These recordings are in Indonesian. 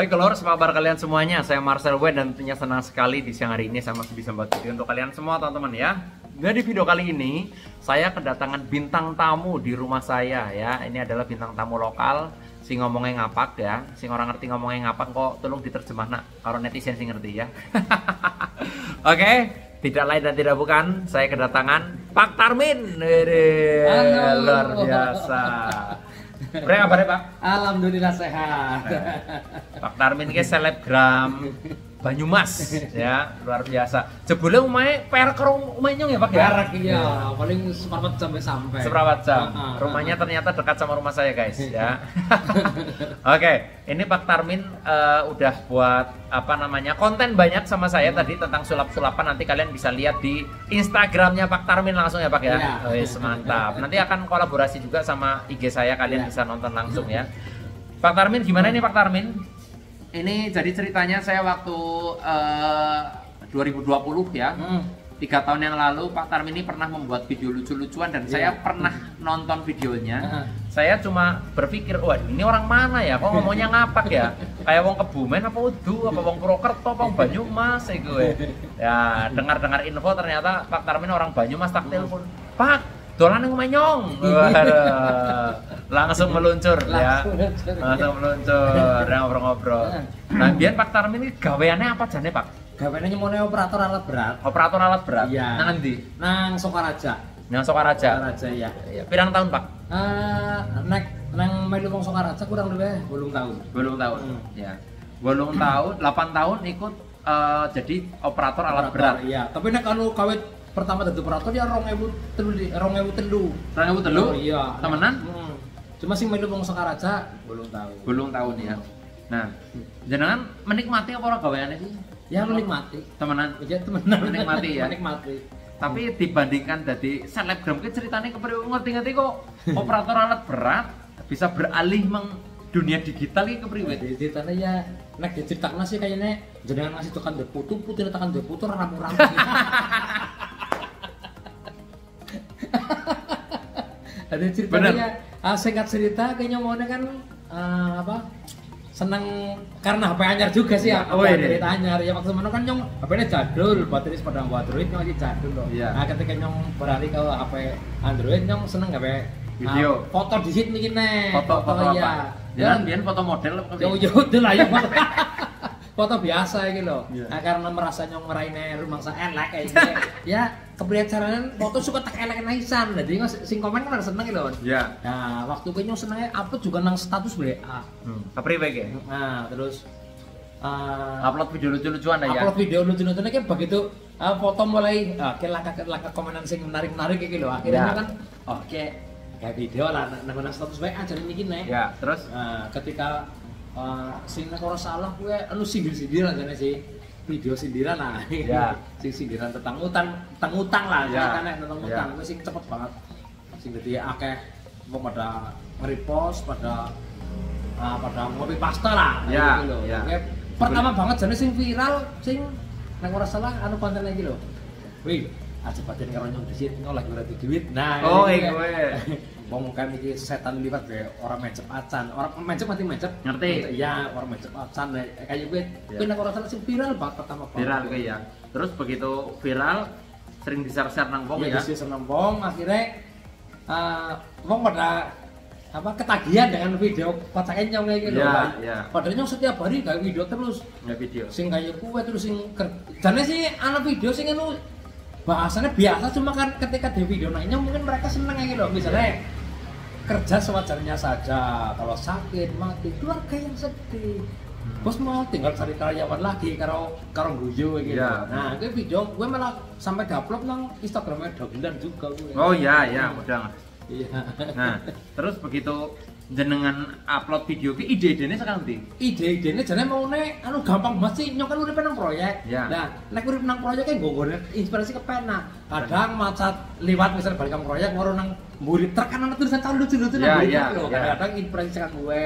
Hai kelor, apa kabar kalian semuanya? Saya Marcel W dan tentunya senang sekali di siang hari ini saya masih bisa membuat video untuk kalian semua teman-teman ya. Nah di video kali ini saya kedatangan bintang tamu di rumah saya ya. Ini adalah bintang tamu lokal si ngomongnya ngapak ya. Si orang ngerti ngomongnya ngapak kok tolong diterjemah nak. Kalau netizen sih ngerti ya. Oke, tidak lain dan tidak bukan saya kedatangan Pak Tarmin. Luar biasa. Berapa kabarnya Pak? Alhamdulillah sehat. Pak Tarmin ini selebgram Banyumas ya luar biasa. Jebule umahe per ke ya Pak ya? Jarak iya, paling seperempat sampai sampai. Seberapa jam? Ah, ah, Rumahnya ah. ternyata dekat sama rumah saya guys ya. Oke, ini Pak Tarmin eh, udah buat apa namanya konten banyak sama saya tadi tentang sulap-sulapan. Nanti kalian bisa lihat di Instagramnya Pak Tarmin langsung ya Pak ya. Iya. Wis mantap. Nanti akan kolaborasi juga sama IG saya. Kalian Iya. bisa nonton langsung ya. Pak Tarmin gimana nih Pak Tarmin? Ini jadi ceritanya saya waktu eh, 2020 ya Hmm. tiga tahun yang lalu Pak Tarmin ini pernah membuat video lucu-lucuan dan Iya. saya pernah nonton videonya. Heeh. Saya cuma berpikir, wah ini orang mana ya? Kok ngomongnya ngapak ya? Kayak wong Kebumen apa Udu, apa wong Purwokerto, apa wong Banyumas ya gue. Ya dengar-dengar info ternyata Pak Tarmin orang Banyumas tak telepon. Pak, dolan yang menyong. Langsung meluncur ya. Langsung meluncur. Ngobrol-ngobrol. Nah, biar Pak Tarmin ini gaweannya apa jane Pak? Gaweane nyemone operator alat berat. Operator alat berat. Iya. Nang? Nang Sokaraja. Nang Sokaraja. Sokaraja ya. Iya, pirang tahun, Pak? Eh, nek nang melu wong Sokaraja kurang lebih 8 tahun. Belum tahun. Hmm. Ya. Belum tahun, 8 tahun ikut eh, jadi operator alat Operator, berat. Iya, tapi nek anu kawit pertama dadi operator ya 2003 di 2003. Orang ibu telu? Oh, iya. Temenan? Hmm. Cuma sing melu wong Sokaraja belum tahu. Belum tahun ya. Nah, jenengan menikmati apa ora gaweane sih? Ya menikmati. Temenan. Iya temenan Menikmati ya? Menikmati. Tapi dibandingkan dari selebgram ki ceritanya kepriwe ngerti-ngerti kok operator alat berat bisa beralih meng dunia digital ki kepriwe? Di ceritanya ya nek diceritakan sih kayaknya jenengan ngasih tekan deputu putih tekan deputu ramu-ramu. Ada ceritanya Bener. ya ah, singkat cerita kayaknya maunya kan ah, apa seneng karena HP anyar juga sih ya, Oh, iya. cerita anyar ya mana kan nyong HP-nya jadul baterai pada Android nyong lagi jadul loh Iya. nah ketika nyong beralih ke HP Android nyong seneng HP Video. ah, foto di sini nih Foto foto iya apa? Jangan biar foto model apa Yo kepriwe? yo udah lah ya foto. foto biasa gitu loh. Iya. Nah, karena merasa nyong meraine rumah saya elek kayak gitu. ya kepriye caranya foto suka tak elek naisan. Jadi nggak sing komen kan ada seneng gitu. Ya. Nah, waktu nyong senengnya upload juga nang status WA. Hmm. Kepriwe ki? Nah, terus eh, Upload video lucu-lucuan ya. upload video lucu-lucu kayak begitu eh, foto mulai uh, ke langkah-langkah komenan sing menarik-menarik kayak gitu. Akhirnya Ya. kan oke kayak video lah nang nang status WA jadi ini nih. Ya, terus Nah, ketika uh, sing ora salah gue anu sindir-sindiran jane sih video sindiran lah. Ya. sing sindiran tentang utang, tentang utang lah, Ya. kan tentang Ya. utang. Gue sing cepet banget. Sing dadi akeh mau pada nge-repost, pada uh, pada ngopi pasta lah Ya, gitu loh. ya. Oke, pertama banget jane sing viral sing nek ora salah anu konten lagi loh. Wih, aja paten karo nyong disit, lagi ora duit. Nah, Oh, kayak iya gue. Kan iki setan liwat be orang mencep acan. Orang mencep mati mencep. Ngerti. Iya, orang mencep acan eh, kayak gue. Iya. Kuwi nek ora salah sing viral banget pertama banget. Viral kayak ya. Terus begitu viral sering di-share-share nang wong Iya, ya. di seneng wong akhirnya eh wong pada apa ketagihan dengan video kocakin nyong kayak gitu. Iya, Pak. iya. Padahal nyong setiap hari gawe video terus. Nggak video. Sing kayak kue terus sing ker... Jane sih anak video sing anu bahasanya biasa cuma kan ketika di video nah mungkin mereka seneng kayak gitu misalnya kerja sewajarnya saja. Kalau sakit mati keluarga yang sedih. Bos mau tinggal cari karyawan lagi karo karo guyu gitu Iya. nah gue video gue malah sampai diupload nang instagramnya Dogilan juga gue Oh iya, iya, udah. iya. Nah, terus begitu jenengan upload video ki ide-idenya sekarang di ide-idenya jadi mau nih anu gampang banget sih nyok kan urip nang proyek Ya. nah nek urip nang proyek kan gue inspirasi ke pena kadang macat liwat misalnya balik nang proyek ngoro nang murid truk kan tulisan tahun lucu-lucu Ya, nang ya, ya. kadang-kadang inspirasi sekan gue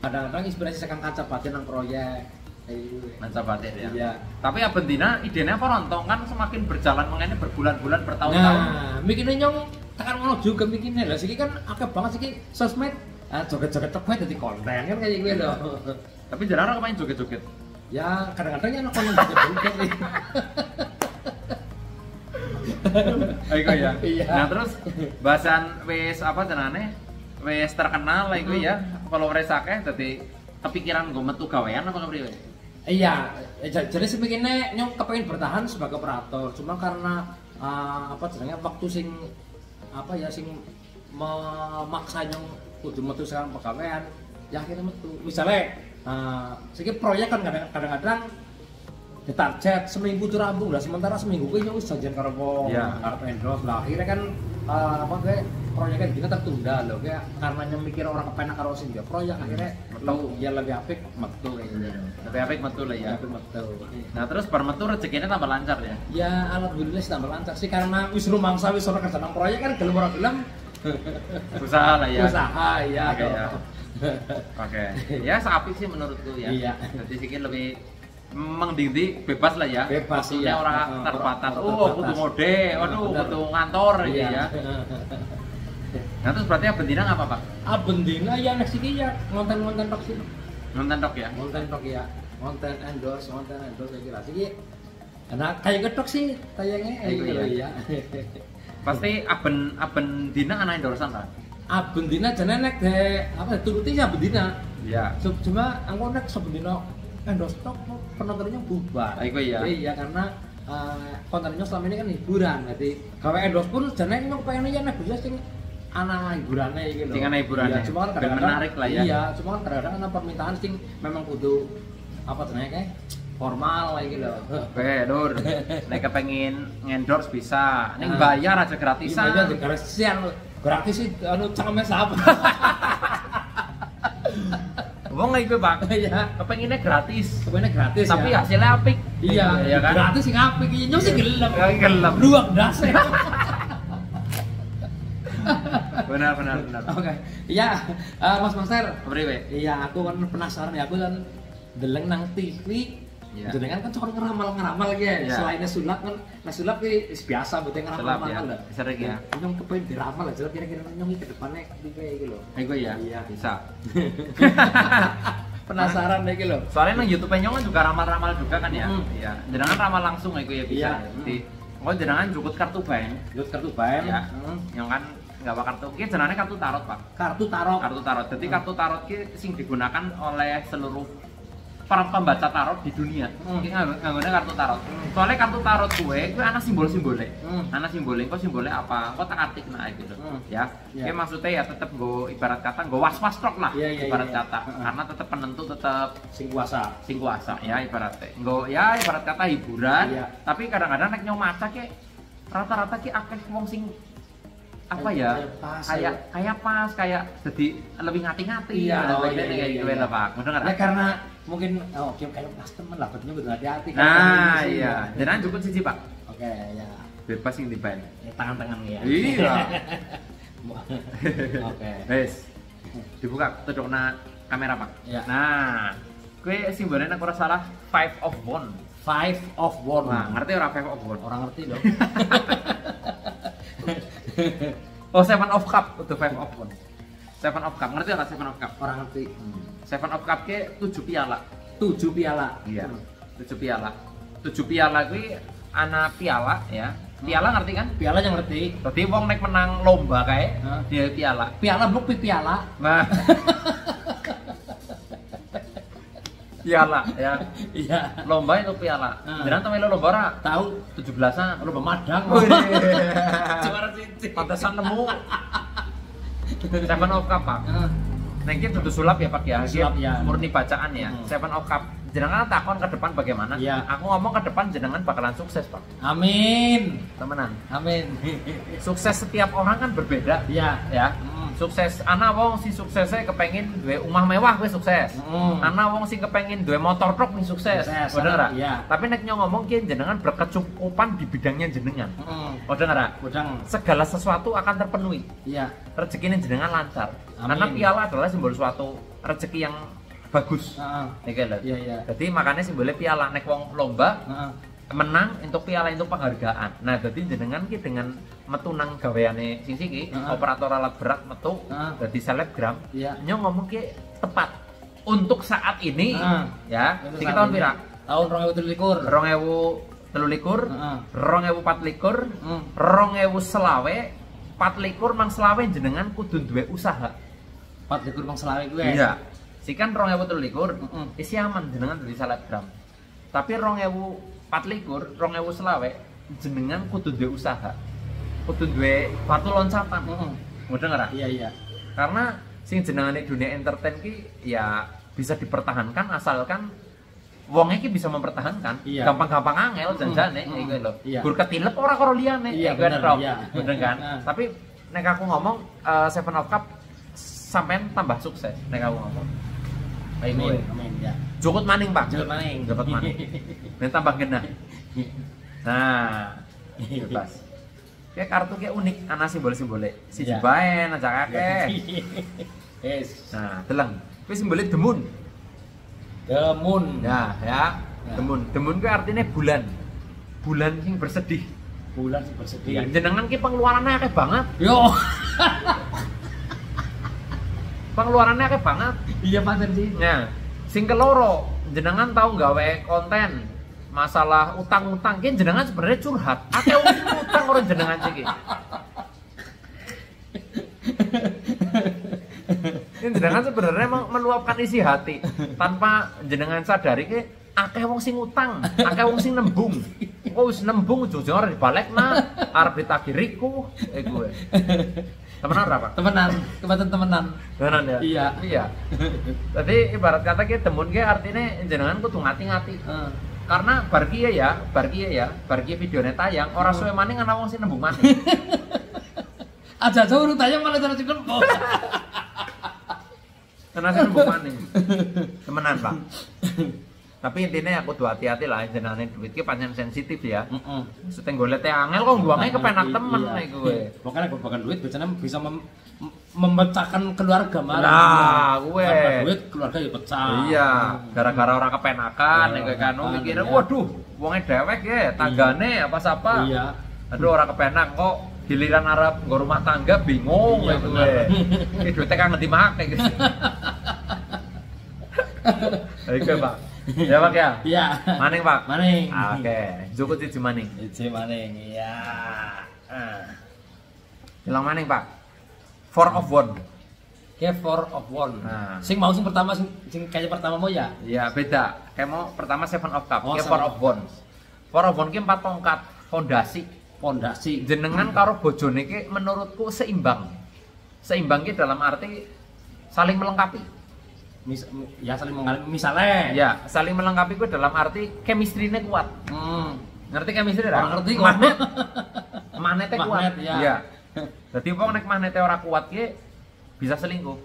kadang-kadang inspirasi sekan kaca batin nang proyek gitu Manca batik ya. Iya. Tapi apa dina idenya apa rontong kan semakin berjalan mengenai berbulan-bulan bertahun-tahun. nah mikirnya nyong tekan ngono juga mikirnya lah sih kan akeh banget sih sosmed ah joget-joget cepet jadi konten kan kayak gitu loh Tapi jarang kepengen joget-joget. Ya kadang-kadang ya anak kono joget sih. Ayo ya. Iya. Nah terus bahasan wes apa jenenge? Wes terkenal lah iku ya. Followers akeh dadi kepikiran gue metu gawean apa kepriwe? Iya, eh, jadi sebegini nyong kepengen bertahan sebagai operator, cuma karena uh, apa jenenge waktu sing apa ya sing memaksa nyong kudu metu sekarang pegawaian, ya akhirnya metu. Misalnya uh, sedikit proyek kan kadang- kadang-kadang ditarget seminggu tuh rampung lah sementara seminggu gue nyong wis janjian karo wong karo endorse lah akhirnya kan uh, apa kayak proyeknya gini tertunda loh kayak karena mikir orang kepenak karo sing proyek akhirnya Metu. lo ya lebih apik metu gitu Tapi apik metu lah ya. Apik metu Nah terus bar metu rezekinya tambah lancar ya. ya alhamdulillah tambah lancar sih karena wis rumangsa wis ora kerja nang proyek kan gelem ora gelem Usaha lah ya. usaha ya Oke, ya. Oke. Ya seapik sih menurutku ya. Iya. Jadi sedikit lebih mengdindi bebas lah ya. Bebas, Maksudnya iya. orang terbatas. Oh, terbatas. kudu ngode, waduh, kudu ngantor gitu iya ya. Nah terus berarti ya bendina apa pak? ah bendina ya nek siki ya ngonten-ngonten tok sih Nonton dok ya. ngonten tok ya ngonten endorse ngonten endorse saya kira sih Nah, kayak ketok sih tayangnya Iya, gitu iya. ya. Pasti aben aben dina ana endorsan lah. Ah bendina jane nek de apa turuti ya bendina. Iya. So, cuma aku nek sebendina endorse tok penontonnya bubar. Ah, iku iya. Iya karena eh, kontennya selama ini kan hiburan. Jadi gawe endorse pun jane nyong pengen ya nek bisa sing ana hiburannya gitu. Sing ana hiburannya. Cuma kan kadang-kadang menarik lah ya. Iya, cuma kan kadang-kadang ana permintaan sing memang kudu apa jenenge kayak formal kayak gitu. Oke, Nur. Nek kepengin ngendorse bisa. Ning bayar aja gratisan. Iya, jadi gratisan. Gratis sih anu cangkeme siapa? Wong lah iku, Pak. Iya. Kepenginnya gratis. Sebenarnya gratis Tapi ya. hasilnya apik. Iya, Iya kan? gratis sing apik iki nyong sing gelem. Ya, gelem. Belas ya. Benar, benar, benar. Oke. Iya, eh, Mas Master. Priwe? Iya, aku kan penasaran ya, aku kan deleng nang TV. Iya. Jenengan kan cuma ngeramal-ngeramal ya. Iya. Selainnya sulap kan, nah sulap ki wis biasa buat Sulap ngeramal ya. lah. Sering ya. Nyong kepengen diramal aja kira-kira nyong ke depannya di kayak gitu loh. Iku ya. Iya. Bisa. Penasaran deh gitu loh. Soalnya nang YouTube nyong kan juga ramal-ramal juga kan ya. Mm. Iya. Jenengan ramal langsung iku ya bisa. Iya. ya. Oh jenengan jukut kartu bank. Jut kartu BAM. Ya. Hmm. Yang kan nggak kartu. Ki jenenge kartu tarot, Pak. Kartu tarot. Kartu tarot. Jadi kartu tarot ki sing digunakan oleh seluruh para pembaca tarot di dunia. Hmm. Nganggo- nganggone kartu tarot. Soalnya kartu tarot gue, gue ana simbol-simbolnya. Hmm. Ana simbolnya, kok simbolnya apa? Kok tak artik nah gitu. Hmm. Ya. Ya. Ki maksudnya ya tetap gue ibarat kata gue was-was tok lah. Iya, iya, ibarat iya. kata. Heeh. Karena tetap penentu tetap Sing kuasa. sing kuasa ya ibaratnya. Gue ya ibarat kata hiburan. Iya. Tapi kadang-kadang nek nyong maca ki rata-rata ki akeh wong sing apa ya Kayak kayak ya. pas kayak jadi lebih ngati-ngati Iya, oh, kayak iya, iya, kayak gitu iya. lah pak bener Ya karena mungkin oh, oke kayak pas temen lah, berarti betul hati-hati. nah sih. iya jangan cukup siji pak Oke, ya. bebas yang dibayar Ya, tangan-tangan ya. iya Oke. wes dibuka tutup na kamera pak Iya. nah kue simbolnya nek ora salah five of one Five of one. nah ngerti ora five of one Orang ngerti dong. oh seven of cup itu five of one seven of cup ngerti ora seven of cup Orang ngerti. Hmm. seven of cup ke tujuh piala Tujuh piala. Iya. Hmm. tujuh piala tujuh piala kuwi ana piala ya piala ngerti kan Piala yang ngerti. Jadi wong nek menang lomba kae Hah? dia piala Piala blok pi piala. nah piala ya Iya. lomba itu piala Ah. jangan temen lo lomba ora Tahu tujuh belasan lu pemadang. Wih. Juara cici. pantesan nemu Seven of Cup pak Ah, Nah ini tentu sulap ya pak ya Sulap, ya. Murni bacaan ya Hmm. Seven of Cup Jenengan takon ke depan bagaimana Iya. Aku ngomong ke depan jenengan bakalan sukses pak Amin. Temenan Amin. Sukses setiap orang kan berbeda Iya. ya Hmm. sukses anak wong si suksesnya kepengin duwe omah mewah gue sukses Hmm. anak wong si kepengin duwe motor truk nih sukses Sukses, bener ora? iya. tapi nek nyong ngomong ki jenengan berkecukupan di bidangnya jenengan Hmm. bener ora? Udang. segala sesuatu akan terpenuhi Iya. rezekinya jenengan lancar Amin. karena piala adalah simbol suatu rezeki yang bagus Heeh. Nih lho. Iya, iya. jadi makanya simbolnya piala nek wong lomba Heeh. menang untuk piala itu penghargaan. Nah, jadi jenengan ki dengan metu nang gaweane sing siki, Heeh. operator alat berat metu Heeh. dadi selebgram. Iya. Nyong ngomong ki tepat. untuk saat ini Ah. ya, saat tahun pira? Tahun 2023. 2023, Heeh. 2024, Hmm. 2020, 24 mang selawe jenengan kudu duwe usaha. 4 likur bang selawe gue. Iya. Si kan 2023 Mm-mm. isi aman jenengan dari selebgram. Tapi 2024, 2000 selawe jenengan kudu duwe usaha. Kudu duwe batu loncatan. Heeh. Mudah nggak? Iya iya. Karena sing jenengan di dunia entertain ki ya bisa dipertahankan asalkan wong iki bisa mempertahankan. Iya. Gampang-gampang angel janjane Mm, iku lho. iya. Gur ketilep ora karo liyane. Iya, iku kan, bener, Rob. iya. Bener kan? Tapi nek aku ngomong eh, Seven of Cup sampean tambah sukses nek aku ngomong. Amin. Ya. Jukut maning, Pak. Jalan maning. Jukut maning. Dan tambah genah. Nah, bebas. Kayak kartu kayak unik, ana simbol-simbolnya. Si Iya. bae aja kakek. Yes. Nah, deleng. Kuwi simbolnya demun. Demun. Ya, ya. Ya. Demun. Demun ku artinya bulan. Bulan sing bersedih. Bulan Ya, bersedih. jenengan ki pengeluarannya akeh banget. Yo. Pengeluarannya akeh banget. Iya pancen sih. Ya. Sing keloro, jenengan tahu gawe konten masalah utang-utang ki jenengan sebenarnya curhat. Akeh wong utang orang jenengan iki. Ini jenengan sebenarnya meluapkan isi hati tanpa jenengan sadari ki akeh wong sing utang, akeh wong sing nembung. Kok wis nembung ujung-ujung ora dibalekna, arep ditagiriku iku. Temenan ora, Pak? Temenan, kebetulan temenan. Temenan ya? Iya. Iya. Jadi ibarat kata ki demun ki artinya jenengan kudu ngati-ngati. Heeh. Karena bar kiye ya, bar kiye ya, bar kiye videone tayang ora suwe maning ana wong sing nembung maning. Aja aja urut tayang malah terus. Ana sing nembung maning. Temenan, Pak. Tapi intinya aku tuh hati-hati lah jenenge duit ki pancen sensitif ya. Heeh. Maksudnya golete angel kok buangnya kepenak temen Iya. nih gue. Makanya gobakan duit biasanya bisa mem- mem- memecahkan keluarga malah. Nah, gue. Duit keluarga ya pecah. Iya, gara-gara orang kepenakan Iya, nih gue kan kepenakan, mikirnya iya. waduh, wongnya dewek ya, tanggane apa sapa. Iya. Aduh orang kepenak kok giliran Arab nggo rumah tangga bingung Iya, gitu gue. Ini duitnya kan ngerti make gitu. Oke pak, ya pak ya. Iya. Maning pak. Maning. Ah, Oke, cukup cici maning. Ije maning. Iya. Ah. Bilang maning pak. Four of one. Kayak four of one. Nah. Sing mau sing pertama sing, sing kayak pertama mau ya. Iya beda. Kayak mau pertama seven of cup, Oh, kayak four of one. Four of one ki empat tongkat fondasi. Pondasi. Jenengan karo bojone ki menurutku seimbang. Seimbang ki dalam arti saling melengkapi. Mis, ya saling mengalami misalnya. Ya, saling melengkapi ku dalam arti chemistry-nya kuat. Hmm. Ngerti chemistry ora? Ngerti kok. Magnet. Magnetnya kuat. Magnet, ya. Iya. Jadi wong nek magnetnya ora kuat ki bisa selingkuh.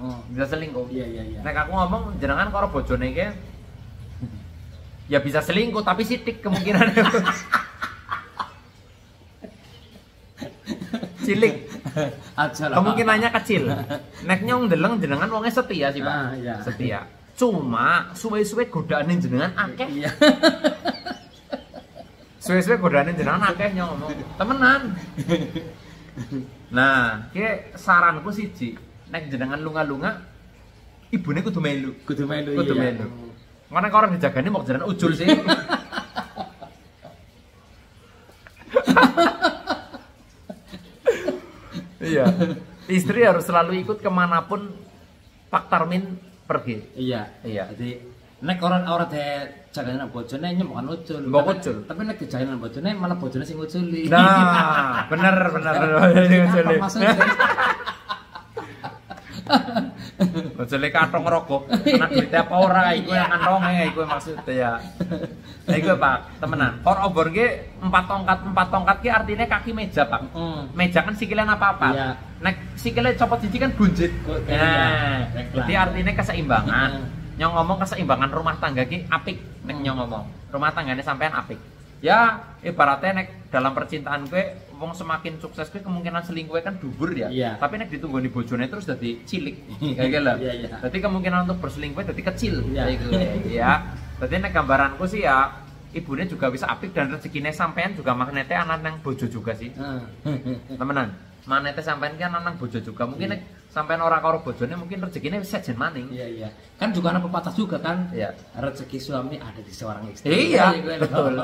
Hmm. Bisa selingkuh. Iya iya iya. Nek aku ngomong jenengan karo bojone ki ya bisa selingkuh tapi sitik kemungkinannya. Cilik. Kemungkinannya kecil. Nek nyong deleng jenengan wongnya setia sih, Pak. Ah, iya. Setia. Cuma suwe-suwe godaane jenengan akeh. Iya. Suwe-suwe godaane jenengan akeh nyong ngomong. Temenan. Nah, ki saranku siji, nek jenengan lunga-lunga ibune kudu melu. Kudu melu. Kudu iya. melu. Mana kalau orang dijagani mau jenengan ujul sih. iya. Istri harus selalu ikut ke mana pun Pak Tarmin pergi. Iya. Iya. Jadi nek orang orang teh jagain bojone nyem bukan ucul. Mbok Tapi- ucul. Tapi nek dijagain bojone malah bojone sing uculi. Nah, bener bener bener. Apa Bojone katong rokok, kena duitnya apa ora iku yang kantonge iku maksudnya ya. Nah, iku Pak, temenan. For over ki empat tongkat, empat tongkat ki artinya kaki meja, Pak. Meja kan sikilnya apa-apa. Iya. Nek sikilnya copot siji kan bunjit. Iya. Hmm. Nah, Baiklah. jadi artinya keseimbangan. Iya. Nyong ngomong keseimbangan rumah tangga ki apik nek nyong ngomong. Rumah tangganya sampean apik. Ya, ibaratnya nek dalam percintaan gue wong semakin sukses gue kemungkinan selingkuh kan dubur ya. Iya. Tapi nek ditunggu di bojone terus jadi cilik. Kayak gitu lah. Iya, iya. Jadi kemungkinan untuk berselingkuh jadi kecil. Iya. Kayak gitu, ya. Jadi nek gambaranku sih ya ibunya juga bisa apik dan rezekinya sampean juga magnetnya anak nang bojo juga sih temenan manete sampean kan anak bojo juga mungkin nek sampean ora karo bojone mungkin rezekine wis sejen maning. Iya iya. Kan juga ada pepatah juga kan. Iya. Rezeki suami ada di seorang istri. Iya, Iya, betul.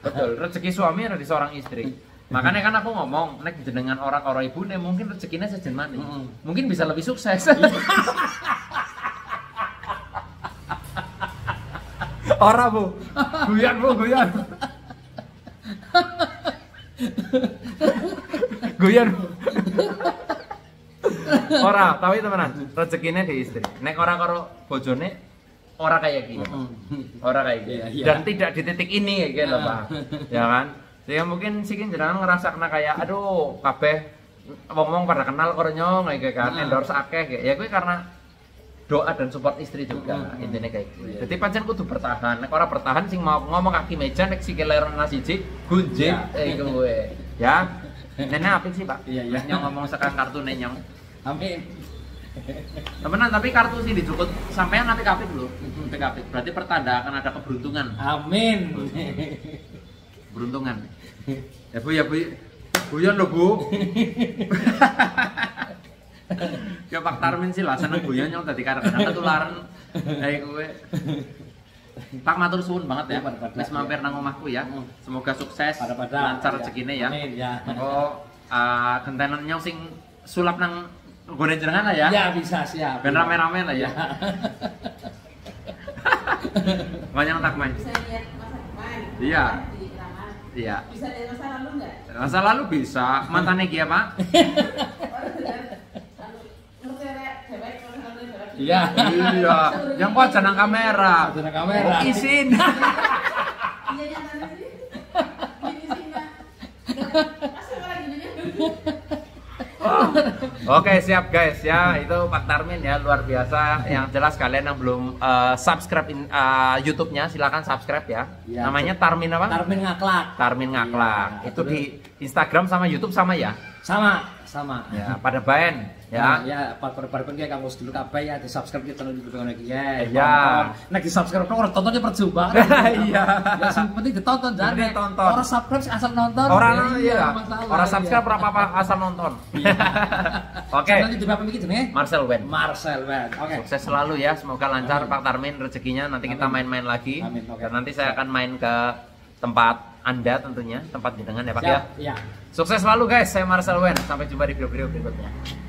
Betul, rezeki suami ada di seorang istri. Makanya kan aku ngomong, nek jenengan orang karo ibune mungkin rezekinya sejen maning. Mm-mm. Mungkin bisa lebih sukses. Ora, Bu. Guyon, Bu, guyon. guyon. Bu. Ora, tapi temenan, rezekinya di istri. Nek orang karo bojone ora kayak gini. Orang kayak gitu. Iya, iya. Dan tidak di titik ini kayak gitu, Pak. ya kan? Sehingga mungkin sih jenengan ngerasa kena kayak aduh kabeh ngomong pada kenal karo nyong kayak kan Nah. endorse akeh kayak. Ya gue karena doa dan support istri juga Hmm. intinya kayak gitu. Iya. Jadi pancen kudu bertahan. Nek ora bertahan sing mau ngomong kaki meja nek sikile ana siji gunjing Iya. eh gue. Ya. Nenek apa sih, Pak? Iya, iya. Nyong ngomong sekarang kartu nyong. Amin. Temenan tapi kartu sih dijukut sampean nanti kapit dulu. Nanti kapit. Berarti pertanda akan ada keberuntungan. Amin. beruntungan ya bu ya bu guyon lo bu ya Pak Tarmin sih lah seneng guyon yang tadi karena ketularan dari gue Pak matur suwun banget ya Iya, pada-pada, wis mampir ya. nang omahku ya Hmm. semoga sukses lancar rezekine ya Amin ya. kok uh, gentenannya sing sulap nang gone jenengan lah ya. Ya bisa siap. ben rame-rame lah ya. Banyak tak main. Bisa lihat masa depan. Iya. iya. Bisa lihat masa lalu nggak? Masa lalu bisa. Mantannya Gia pak Iya. iya. Yang kok jangan kamera. Jangan kamera. Oh, izin iya sih. Gini sih masa orang gini Oke siap guys ya itu Pak Tarmin ya luar biasa yang jelas kalian yang belum uh, subscribe in, uh, YouTube-nya silakan subscribe ya. Iya. Namanya Tarmin apa? Tarmin ngaklak. Tarmin Ngaklak. Iya. Itu di Instagram sama YouTube sama ya. Sama, sama. Ya pada baen Ya, ya. ya, par kayak kamu dulu kabeh ya di subscribe kita dulu juga lagi ya. Iya. Nah di subscribe orang tontonnya percuma. Iya. Ya sing penting ditonton jangan ditonton. Orang subscribe asal nonton. Orang iya, orang iya. subscribe berapa apa asal nonton. Oke. YouTube apa begitu nih? Marcel Wen. Marcel Wen. Oke. Sukses selalu ya, semoga lancar. Pak Tarmin rezekinya. Nanti kita main-main lagi. Dan nanti saya akan main ke tempat Anda tentunya, tempat jenengan ya Pak ya. Iya. Sukses selalu guys, saya Marcel Wen. Sampai jumpa di video-video berikutnya.